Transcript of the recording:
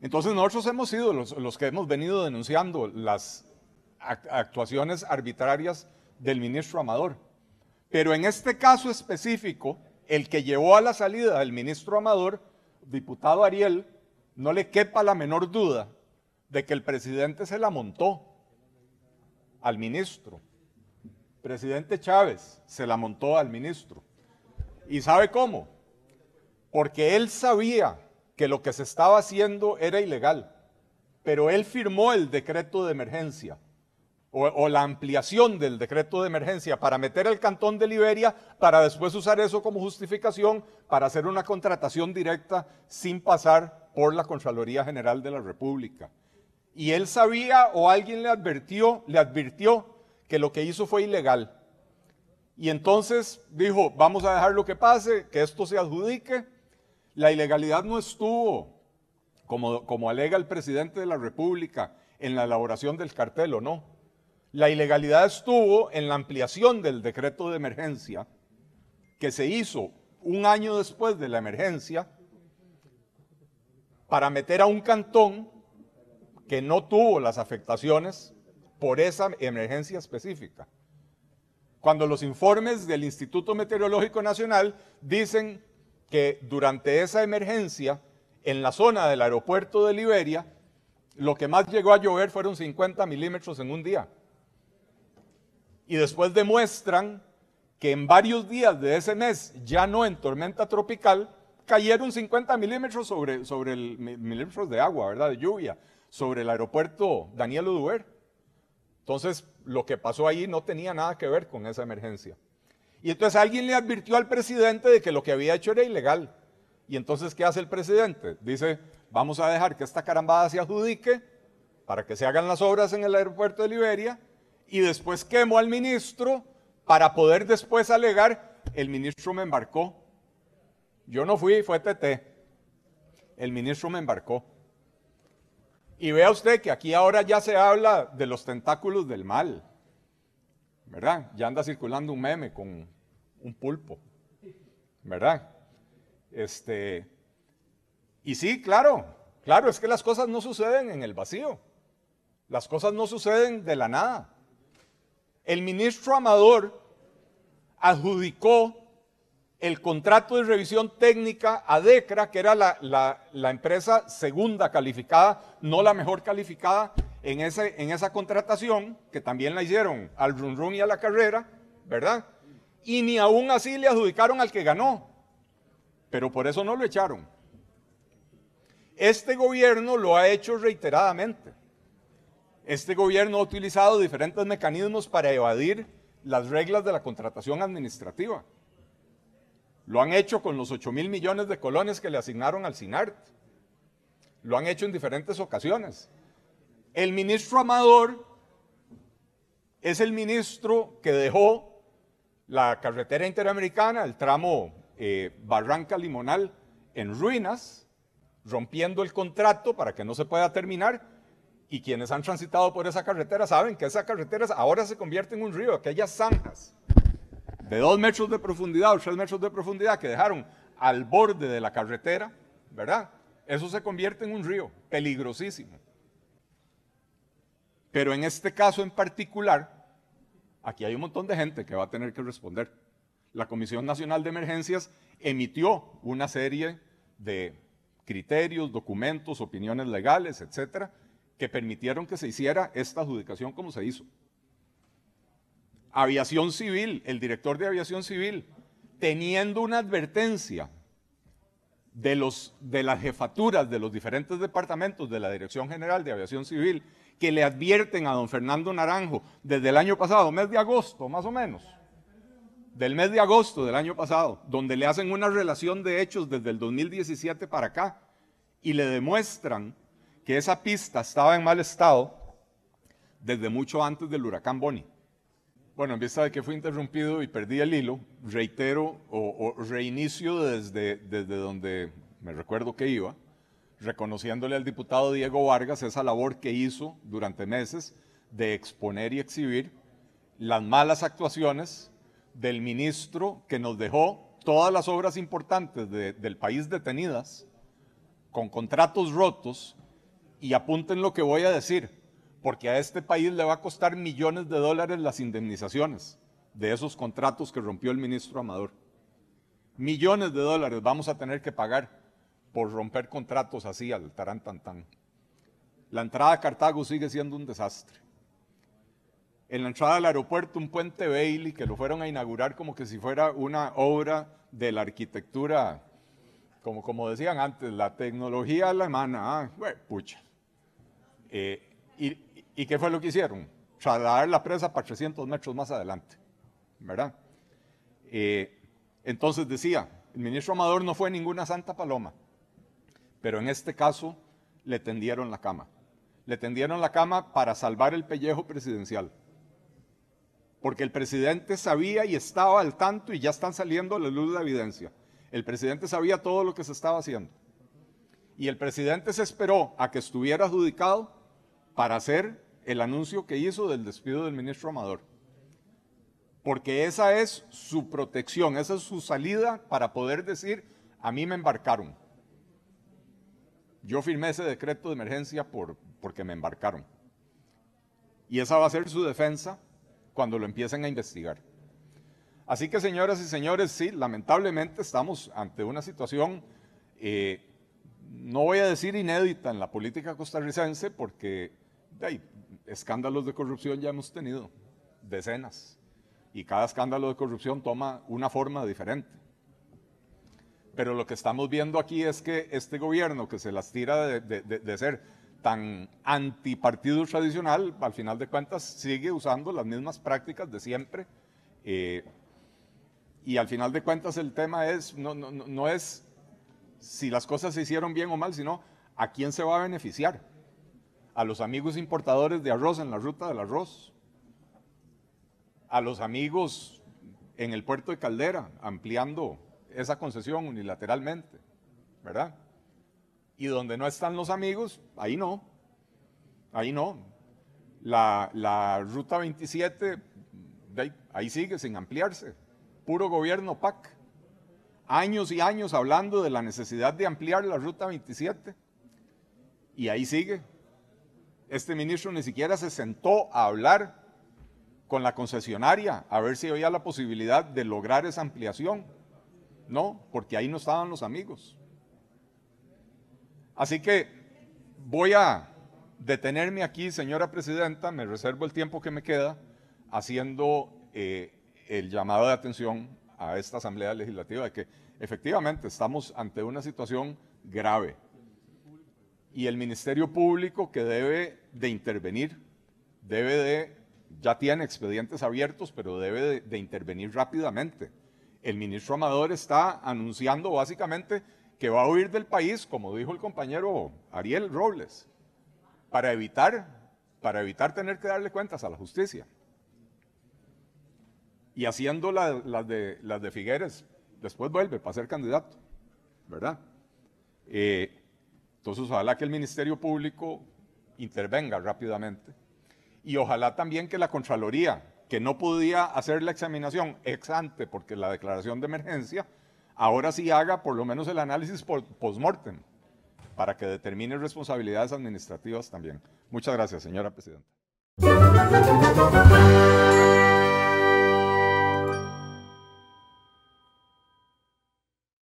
Entonces nosotros hemos sido los, que hemos venido denunciando las actuaciones arbitrarias del ministro Amador. Pero en este caso específico, el que llevó a la salida del ministro Amador, diputado Ariel, no le quepa la menor duda de que el presidente se la montó al ministro. Presidente Chávez se la montó al ministro. ¿Y sabe cómo? Porque él sabía que lo que se estaba haciendo era ilegal, pero él firmó el decreto de emergencia o, la ampliación del decreto de emergencia para meter el cantón de Liberia, para después usar eso como justificación para hacer una contratación directa sin pasar por la Contraloría General de la República. Y él sabía o alguien le advirtió, le advirtió que lo que hizo fue ilegal. Y entonces dijo, vamos a dejar lo que pase, que esto se adjudique. La ilegalidad no estuvo, como, como alega el presidente de la República, en la elaboración del cartel o no. La ilegalidad estuvo en la ampliación del decreto de emergencia que se hizo un año después de la emergencia para meter a un cantón que no tuvo las afectaciones por esa emergencia específica. Cuando los informes del Instituto Meteorológico Nacional dicen que durante esa emergencia, en la zona del aeropuerto de Liberia, lo que más llegó a llover fueron 50 milímetros en un día. Y después demuestran que en varios días de ese mes, ya no en tormenta tropical, cayeron 50 milímetros sobre, sobre el milímetros de agua, ¿verdad? De lluvia, sobre el aeropuerto Daniel Oduber. Entonces, lo que pasó ahí no tenía nada que ver con esa emergencia. Y entonces alguien le advirtió al presidente de que lo que había hecho era ilegal. Y entonces, ¿qué hace el presidente? Dice, vamos a dejar que esta carambada se adjudique para que se hagan las obras en el aeropuerto de Liberia y después quemo al ministro para poder después alegar, el ministro me embarcó. Yo no fui, fue TT. El ministro me embarcó. Y vea usted que aquí ahora ya se habla de los tentáculos del mal. ¿Verdad? Ya anda circulando un meme con un pulpo. ¿Verdad? Este, y sí, claro, claro, es que las cosas no suceden en el vacío. Las cosas no suceden de la nada. El ministro Amador adjudicó el contrato de revisión técnica a DECRA, que era la, empresa segunda calificada, no la mejor calificada en, ese, en esa contratación, que también la hicieron al run run y a la carrera, ¿verdad? Y ni aún así le adjudicaron al que ganó, pero por eso no lo echaron. Este gobierno lo ha hecho reiteradamente. Este gobierno ha utilizado diferentes mecanismos para evadir las reglas de la contratación administrativa. Lo han hecho con los 8 mil millones de colones que le asignaron al SINART. Lo han hecho en diferentes ocasiones. El ministro Amador es el ministro que dejó la carretera interamericana, el tramo eh, Barranca Limonal, en ruinas, rompiendo el contrato para que no se pueda terminar. Y quienes han transitado por esa carretera saben que esa carretera ahora se convierte en un río, aquellas zanjas de dos metros de profundidad o tres metros de profundidad que dejaron al borde de la carretera, ¿verdad? Eso se convierte en un río peligrosísimo. Pero en este caso en particular, aquí hay un montón de gente que va a tener que responder. La Comisión Nacional de Emergencias emitió una serie de criterios, documentos, opiniones legales, etcétera, que permitieron que se hiciera esta adjudicación como se hizo. Aviación Civil, el director de Aviación Civil, teniendo una advertencia de, los, de las jefaturas de los diferentes departamentos de la Dirección General de Aviación Civil, que le advierten a don Fernando Naranjo desde el año pasado, mes de agosto más o menos, del mes de agosto del año pasado, donde le hacen una relación de hechos desde el 2017 para acá y le demuestran que esa pista estaba en mal estado desde mucho antes del huracán Bonnie. Bueno, en vista de que fue interrumpido y perdí el hilo, reitero o, reinicio desde, desde donde me recuerdo que iba, reconociéndole al diputado Diego Vargas esa labor que hizo durante meses de exponer y exhibir las malas actuaciones del ministro que nos dejó todas las obras importantes del país detenidas, con contratos rotos Y apunten lo que voy a decir, porque a este país le va a costar millones de dólares las indemnizaciones de esos contratos que rompió el ministro Amador. Millones de dólares vamos a tener que pagar por romper contratos así al tarantantán. La entrada a Cartago sigue siendo un desastre. En la entrada del aeropuerto, un puente Bailey que lo fueron a inaugurar como que si fuera una obra de la arquitectura, como, como decían antes, la tecnología alemana. Ah, pucha. Eh, y, ¿Y qué fue lo que hicieron? Trasladar la presa para 300 metros más adelante. ¿Verdad? Eh, entonces decía, el ministro Amador no fue ninguna santa paloma, pero en este caso le tendieron la cama. Le tendieron la cama para salvar el pellejo presidencial. Porque el presidente sabía y estaba al tanto y ya están saliendo la luz de la evidencia. El presidente sabía todo lo que se estaba haciendo. Y el presidente se esperó a que estuviera adjudicado para hacer el anuncio que hizo del despido del ministro Amador porque esa es su protección, esa es su salida para poder decir, a mí me embarcaron. Yo firmé ese decreto de emergencia por, porque me embarcaron. Y esa va a ser su defensa cuando lo empiecen a investigar. Así que, señoras y señores, sí, lamentablemente estamos ante una situación, eh, no voy a decir inédita en la política costarricense, porque hay escándalos de corrupción ya hemos tenido, decenas y cada escándalo de corrupción toma una forma diferente. Pero lo que estamos viendo aquí es que este gobierno que se las tira de, ser tan antipartido tradicional, al final de cuentas sigue usando las mismas prácticas de siempre. Eh, y al final de cuentas el tema es, no, no, no es si las cosas se hicieron bien o mal, sino a quién se va a beneficiar. A los amigos importadores de arroz en la ruta del arroz, a los amigos en el puerto de Caldera, ampliando esa concesión unilateralmente, ¿verdad? Y donde no están los amigos, ahí no, ahí no. La, ruta 27, ahí sigue sin ampliarse, puro gobierno PAC. Años y años hablando de la necesidad de ampliar la ruta 27 y ahí sigue. Este ministro ni siquiera se sentó a hablar con la concesionaria a ver si había la posibilidad de lograr esa ampliación. No, porque ahí no estaban los amigos. Así que voy a detenerme aquí, señora presidenta, me reservo el tiempo que me queda haciendo eh, el llamado de atención a esta Asamblea Legislativa de que efectivamente estamos ante una situación grave y el Ministerio Público que debe de intervenir, debe de ya tiene expedientes abiertos, pero debe de, intervenir rápidamente. El ministro Amador está anunciando básicamente que va a huir del país, como dijo el compañero Ariel Robles, para evitar, para evitar tener que darle cuentas a la justicia. Y haciendo las de, las de Figueres, después vuelve para ser candidato, ¿verdad? Eh, entonces, ojalá que el Ministerio Público intervenga rápidamente y ojalá también que la Contraloría, que no podía hacer la examinación ex ante porque la declaración de emergencia, ahora sí haga por lo menos el análisis post-mortem para que determine responsabilidades administrativas también. Muchas gracias, señora presidenta.